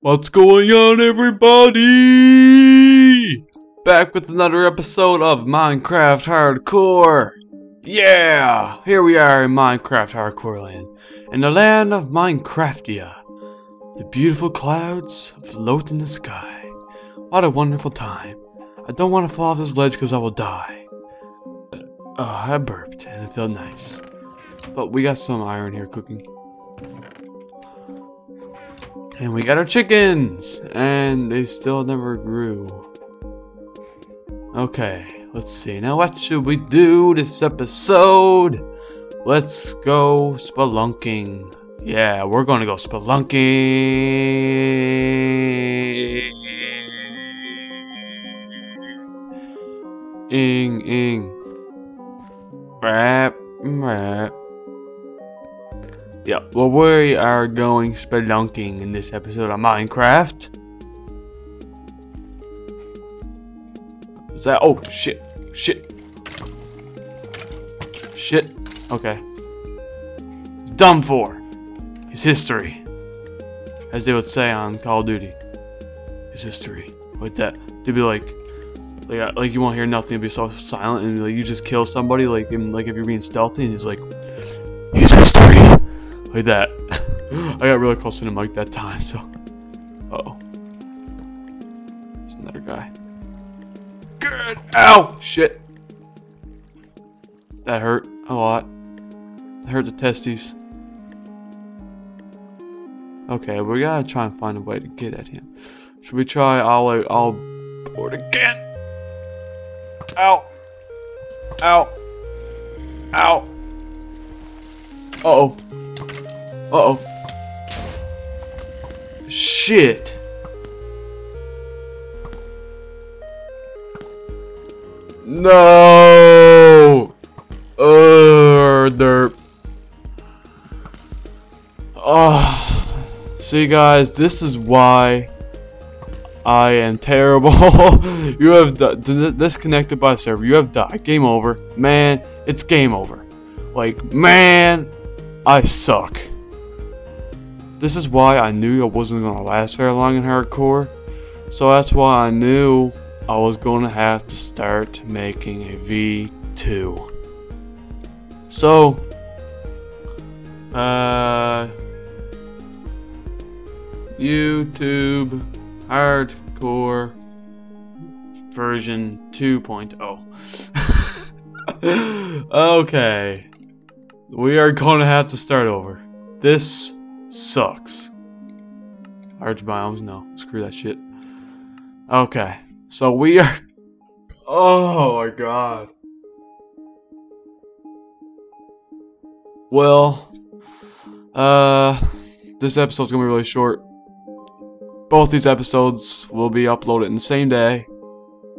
What's going on, everybody? Back with another episode of Minecraft Hardcore. Yeah, here we are in Minecraft Hardcore land, in the land of Minecraftia. The beautiful clouds float in the sky. What a wonderful time. I don't want to fall off this ledge because I will die. Oh, I burped and it felt nice. But we got some iron here cooking. And we got our chickens! And they still never grew. Okay, let's see. Now what should we do this episode? Let's go spelunking. Yeah, we're gonna go spelunking. Ing, ing. Rap, rap. Yeah, well, we are going spelunking in this episode of Minecraft. Is that? Oh, shit. Shit. Shit. Okay. Done for. His history. As they would say on Call of Duty. His history. Like that. To be like, like, uh, like you won't hear nothing, be so silent, and like you just kill somebody, like, in, like if you're being stealthy, and he's like, his history. Like that. I got really close to the mic that time, so. Uh oh. There's another guy. Good. Ow! Shit. That hurt a lot. That hurt the testes. Okay, we gotta try and find a way to get at him. Should we try all out all board again? Ow! Ow! Ow! Uh oh. Uh oh. Shit. No. Uh, derp. Oh. See, guys, this is why I am terrible. you have disconnected by server. You have died. Game over. Man, it's game over. Like, man, I suck. This is why I knew I wasn't going to last very long in hardcore. So that's why I knew I was going to have to start making a V2. So, uh, YouTube hardcore version 2.0. okay. We are going to have to start over. This sucks. Arch biomes, no. Screw that shit. Okay. So we are... Oh my god. Well, uh, this episode's gonna be really short. Both these episodes will be uploaded in the same day.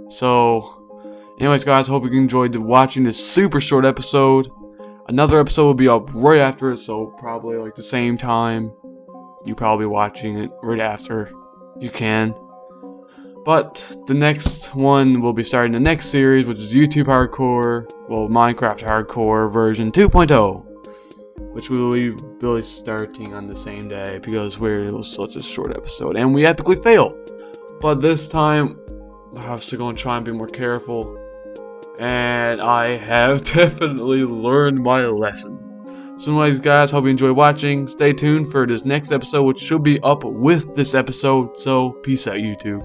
So, anyways guys, hope you enjoyed watching this super short episode. Another episode will be up right after it, so probably like the same time. You probably watching it right after you can. But the next one will be starting the next series, which is YouTube Hardcore, well, Minecraft Hardcore version 2.0, which will be really starting on the same day because we're such a short episode and we epically fail. But this time, I'm obviously going to try and be more careful and I have definitely learned my lesson. So anyways guys, hope you enjoy watching. Stay tuned for this next episode which should be up with this episode. So peace out YouTube.